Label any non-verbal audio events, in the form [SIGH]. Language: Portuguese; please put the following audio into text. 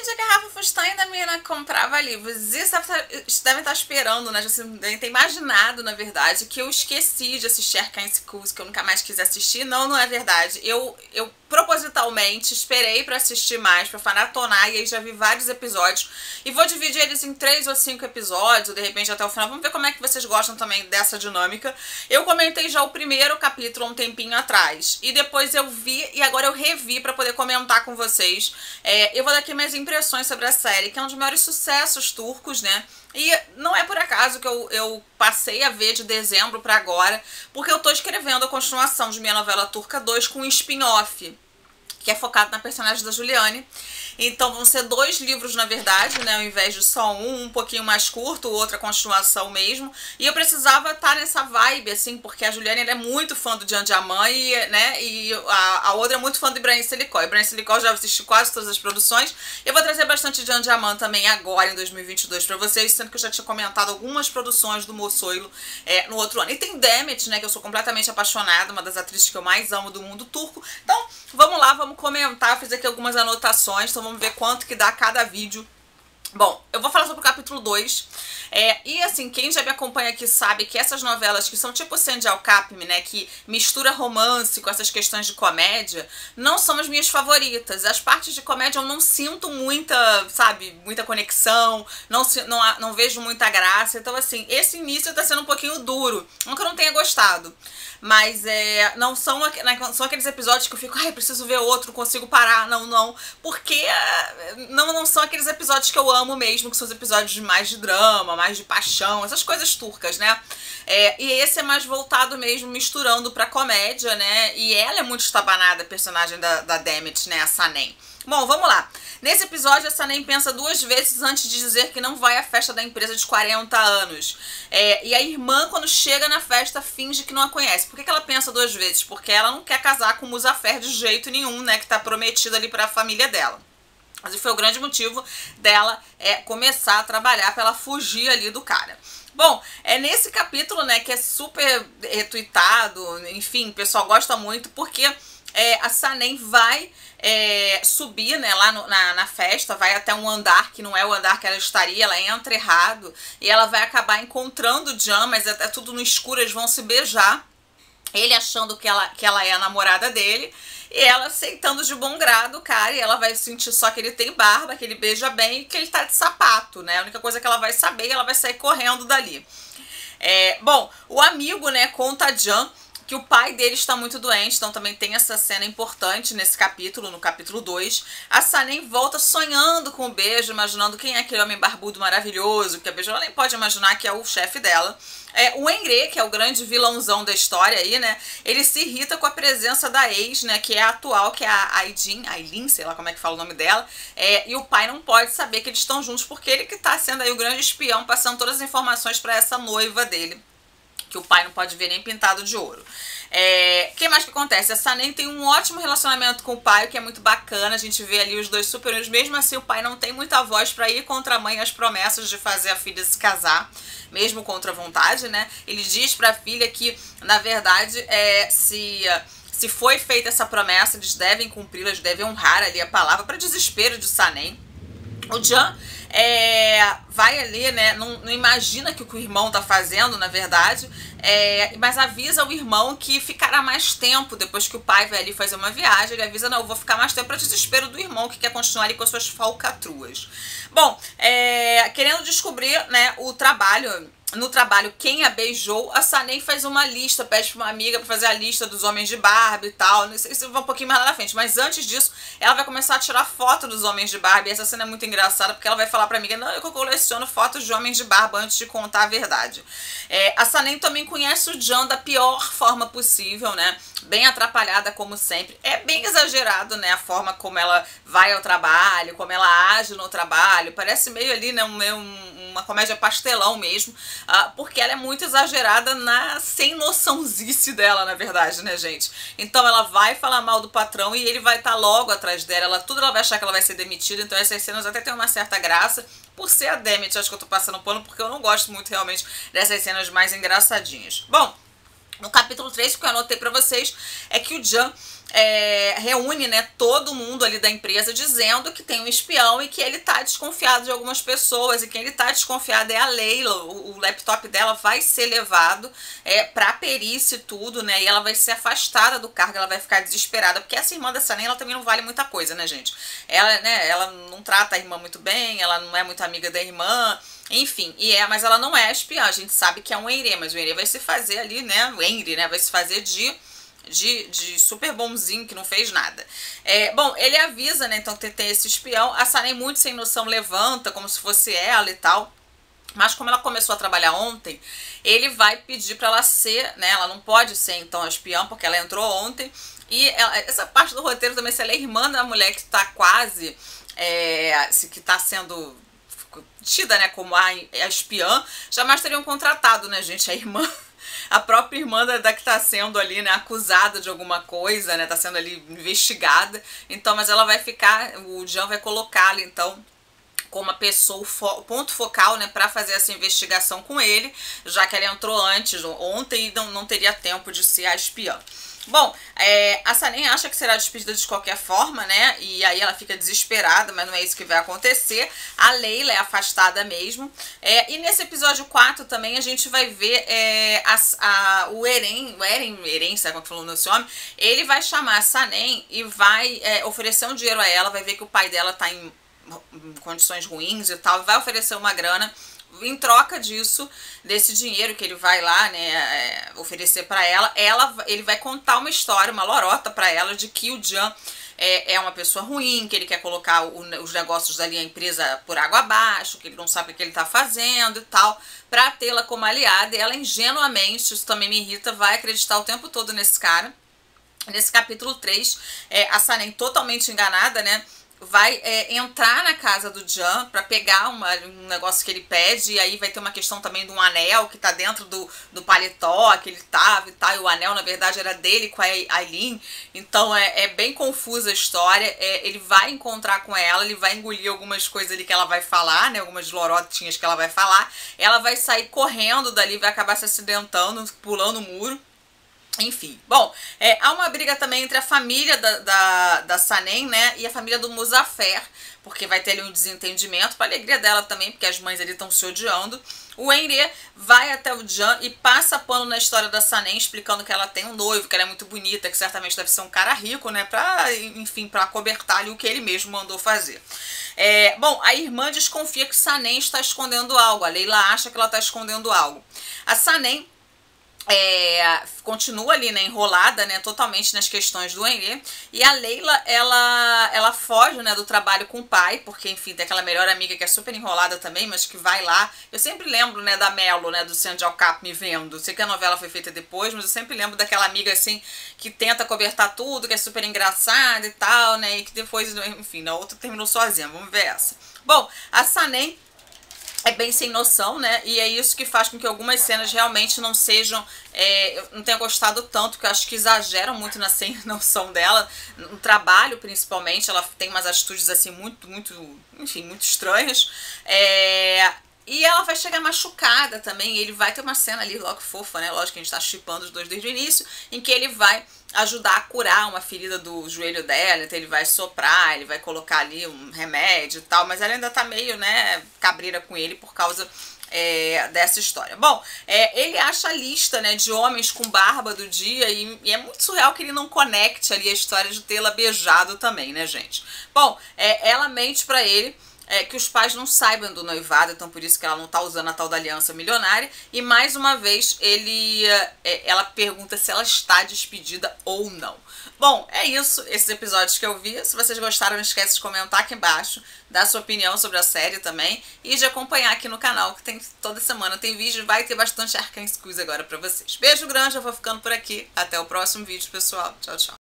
gente, a garrafa Fustan da menina comprava livros. Isso devem estar esperando, né? Já devem ter imaginado, na verdade, que eu esqueci de assistir Arcane Schools, que eu nunca mais quis assistir. Não, não é verdade. Eu, eu propositalmente esperei para assistir mais, para fanatonar, e aí já vi vários episódios. E vou dividir eles em três ou cinco episódios, ou de repente até o final. Vamos ver como é que vocês gostam também dessa dinâmica. Eu comentei já o primeiro capítulo um tempinho atrás, e depois eu vi, e agora eu revi para poder comentar com vocês. É, eu vou dar aqui minhas impressões sobre a série, que é um dos maiores sucessos turcos, né? E não é por acaso que eu, eu passei a ver de dezembro para agora, porque eu tô escrevendo a continuação de minha novela Turca 2 com um spin-off, que é focado na personagem da Juliane. Então vão ser dois livros, na verdade, né? Ao invés de só um, um pouquinho mais curto, outra continuação mesmo. E eu precisava estar nessa vibe, assim, porque a Juliane é muito fã do Dian Diamant e, né? E a, a outra é muito fã do Ibrahim Silicó. Ibrahim Silicó já assisti quase todas as produções. Eu vou trazer bastante Dian Diamant também agora, em 2022, pra vocês, sendo que eu já tinha comentado algumas produções do Moçoilo é, no outro ano. E tem Demet, né? Que eu sou completamente apaixonada, uma das atrizes que eu mais amo do mundo turco. Então, vamos lá, vamos comentar. Fiz aqui algumas anotações, então vamos ver quanto que dá cada vídeo. Bom, eu vou falar sobre o capítulo 2. É, e assim, quem já me acompanha aqui sabe que essas novelas que são tipo Sandy Alcapme, né, que mistura romance com essas questões de comédia, não são as minhas favoritas. As partes de comédia eu não sinto muita, sabe, muita conexão, não, não, não vejo muita graça. Então, assim, esse início tá sendo um pouquinho duro. Não que eu não tenha gostado. Mas é, não são, né, são aqueles episódios que eu fico, ai, preciso ver outro, consigo parar. Não, não. Porque é, não, não são aqueles episódios que eu amo mesmo, que são os episódios mais de drama, mais de paixão, essas coisas turcas, né? É, e esse é mais voltado mesmo, misturando pra comédia, né? E ela é muito estabanada, a personagem da, da Demet, né? A Sanem. Bom, vamos lá. Nesse episódio, a Sanem pensa duas vezes antes de dizer que não vai à festa da empresa de 40 anos. É, e a irmã, quando chega na festa, finge que não a conhece. Por que, que ela pensa duas vezes? Porque ela não quer casar com o Muzafer de jeito nenhum, né? Que tá prometido ali pra família dela. Mas foi o grande motivo dela é, começar a trabalhar pra ela fugir ali do cara. Bom, é nesse capítulo, né, que é super retweetado, enfim, o pessoal gosta muito, porque é, a Sanem vai é, subir né, lá no, na, na festa, vai até um andar que não é o andar que ela estaria, ela entra errado e ela vai acabar encontrando o Jan, mas é, é tudo no escuro, eles vão se beijar. Ele achando que ela, que ela é a namorada dele e ela aceitando de bom grado cara, e ela vai sentir só que ele tem barba, que ele beija bem e que ele tá de sapato, né? A única coisa que ela vai saber e ela vai sair correndo dali. É, bom, o amigo, né, conta a Jan que o pai dele está muito doente, então também tem essa cena importante nesse capítulo, no capítulo 2. A Sanem volta sonhando com o beijo, imaginando quem é aquele homem barbudo maravilhoso, que a Beijo nem pode imaginar que é o chefe dela. É, o Engre, que é o grande vilãozão da história aí, né? Ele se irrita com a presença da ex, né? Que é a atual, que é a Aidin, Ailin, sei lá como é que fala o nome dela. É, e o pai não pode saber que eles estão juntos, porque ele que tá sendo aí o grande espião, passando todas as informações para essa noiva dele que o pai não pode ver nem pintado de ouro. É, o que mais que acontece? A Sanem tem um ótimo relacionamento com o pai, o que é muito bacana. A gente vê ali os dois super unidos. Mesmo assim, o pai não tem muita voz para ir contra a mãe as promessas de fazer a filha se casar, mesmo contra a vontade, né? Ele diz para a filha que, na verdade, é, se se foi feita essa promessa, eles devem cumpri-la, eles devem honrar ali a palavra para desespero de Sanem. O Jan é, vai ali, né? Não, não, imagina que o que o irmão tá fazendo, na verdade, é, mas avisa o irmão que ficará mais tempo depois que o pai vai ali fazer uma viagem. Ele avisa: não, eu vou ficar mais tempo para desespero do irmão que quer continuar ali com as suas falcatruas. Bom, é, querendo descobrir, né, o trabalho no trabalho quem a beijou, a Sanem faz uma lista, pede pra uma amiga pra fazer a lista dos homens de Barbie e tal. Isso vai um pouquinho mais lá na frente. Mas antes disso, ela vai começar a tirar foto dos homens de Barbie. E essa cena é muito engraçada porque ela vai falar pra amiga: Não, eu coleciono fotos de homens de Barbie antes de contar a verdade. É, a Sanem também conhece o John da pior forma possível, né? Bem atrapalhada, como sempre. É bem exagerado, né? A forma como ela vai ao trabalho, como ela age no trabalho. Parece meio ali, né? Um, um, uma comédia pastelão mesmo. Uh, porque ela é muito exagerada na sem noçãozice dela, na verdade, né, gente? Então ela vai falar mal do patrão e ele vai estar tá logo atrás dela. Ela, tudo ela vai achar que ela vai ser demitida. Então essas cenas até tem uma certa graça por ser a Demet, acho que eu tô passando pano, porque eu não gosto muito realmente dessas cenas mais engraçadinhas. Bom, no capítulo 3, o que eu anotei pra vocês é que o Jan é, reúne né, todo mundo ali da empresa dizendo que tem um espião e que ele tá desconfiado de algumas pessoas e quem ele tá desconfiado é a Leila. O, o laptop dela vai ser levado é, pra perícia e tudo, né? E ela vai ser afastada do cargo, ela vai ficar desesperada, porque essa irmã dessa ela também não vale muita coisa, né, gente? Ela, né, ela não trata a irmã muito bem, ela não é muito amiga da irmã. Enfim, e é, mas ela não é espiã, a gente sabe que é um Eire, mas o Eire vai se fazer ali, né? O Eire, né? Vai se fazer de de, de super bonzinho que não fez nada. É, bom, ele avisa, né, então que tem esse espião. A Sanem, muito sem noção, levanta como se fosse ela e tal. Mas como ela começou a trabalhar ontem, ele vai pedir para ela ser, né? Ela não pode ser então a espião porque ela entrou ontem. E ela, essa parte do roteiro também, se ela é irmã da mulher que tá quase, é, que tá sendo tida, né, como a, a espiã, jamais teriam contratado, né, gente, a irmã a própria irmã da, da que está sendo ali, né, acusada de alguma coisa, né, tá sendo ali investigada. Então, mas ela vai ficar, o Jean vai colocá-la, então, como uma pessoa, fo ponto focal, né, para fazer essa investigação com ele, já que ela entrou antes, ontem, e não, não teria tempo de ser a espiã. Bom, é, a Sanem acha que será despedida de qualquer forma, né? E aí ela fica desesperada, mas não é isso que vai acontecer. A Leila é afastada mesmo. É, e nesse episódio 4 também a gente vai ver é, a, a, o Eren, o Eren, Eren, sabe como falou nesse homem? Ele vai chamar a Sanem e vai é, oferecer um dinheiro a ela, vai ver que o pai dela tá em condições ruins e tal, vai oferecer uma grana em troca disso, desse dinheiro que ele vai lá, né, é, oferecer para ela, ela, ele vai contar uma história, uma lorota para ela de que o Jan é, é uma pessoa ruim, que ele quer colocar o, os negócios dali, a empresa por água abaixo, que ele não sabe o que ele tá fazendo e tal, pra tê-la como aliada. E ela ingenuamente, isso também me irrita, vai acreditar o tempo todo nesse cara. Nesse capítulo 3, é, a Sanem totalmente enganada, né? Vai é, entrar na casa do Jan para pegar uma, um negócio que ele pede, e aí vai ter uma questão também de um anel que tá dentro do, do paletó que ele tava e tal, e o anel na verdade era dele com a Aileen, então é, é bem confusa a história, é, ele vai encontrar com ela, ele vai engolir algumas coisas ali que ela vai falar, né, algumas lorotinhas que ela vai falar, ela vai sair correndo dali, vai acabar se acidentando, pulando o muro, enfim, bom, é, há uma briga também entre a família da, da, da Sanem, né, e a família do Muzafer, porque vai ter ali um desentendimento, para alegria dela também, porque as mães ali estão se odiando. O Henry vai até o Jan e passa pano na história da Sanem, explicando que ela tem um noivo, que ela é muito bonita, que certamente deve ser um cara rico, né, pra, enfim, pra cobertar ali o que ele mesmo mandou fazer. É, bom, a irmã desconfia que Sanem está escondendo algo, a Leila acha que ela está escondendo algo. A Sanem é, continua ali, né, enrolada, né, totalmente nas questões do Henry. E a Leila, ela, ela foge, né, do trabalho com o pai, porque, enfim, tem aquela melhor amiga que é super enrolada também, mas que vai lá. Eu sempre lembro, né, da Melo, né, do Sandy Cap me vendo. Sei que a novela foi feita depois, mas eu sempre lembro daquela amiga, assim, que tenta cobertar tudo, que é super engraçada e tal, né, e que depois, enfim, na outra terminou sozinha. Vamos ver essa. Bom, a Sanem é bem sem noção, né? E é isso que faz com que algumas cenas realmente não sejam. É, eu não tenha gostado tanto, porque eu acho que exageram muito na [LAUGHS] sem noção dela, no trabalho principalmente. Ela tem umas atitudes assim muito, muito, enfim, muito estranhas. É, e ela vai chegar machucada também. ele vai ter uma cena ali, logo fofa, né? Lógico que a gente tá chipando os dois desde o início, em que ele vai ajudar a curar uma ferida do joelho dela, então ele vai soprar, ele vai colocar ali um remédio e tal, mas ela ainda tá meio, né, cabreira com ele por causa é, dessa história. Bom, é, ele acha a lista, né, de homens com barba do dia e, e, é muito surreal que ele não conecte ali a história de tê-la beijado também, né, gente? Bom, é, ela mente para ele é, que os pais não saibam do noivado, então por isso que ela não tá usando a tal da aliança milionária. E mais uma vez ele, é, ela pergunta se ela está despedida ou não. Bom, é isso, esses episódios que eu vi. Se vocês gostaram, não esquece de comentar aqui embaixo, dar sua opinião sobre a série também e de acompanhar aqui no canal, que tem toda semana tem vídeo, vai ter bastante Arcane Squeeze agora pra vocês. Beijo grande, eu vou ficando por aqui. Até o próximo vídeo, pessoal. Tchau, tchau.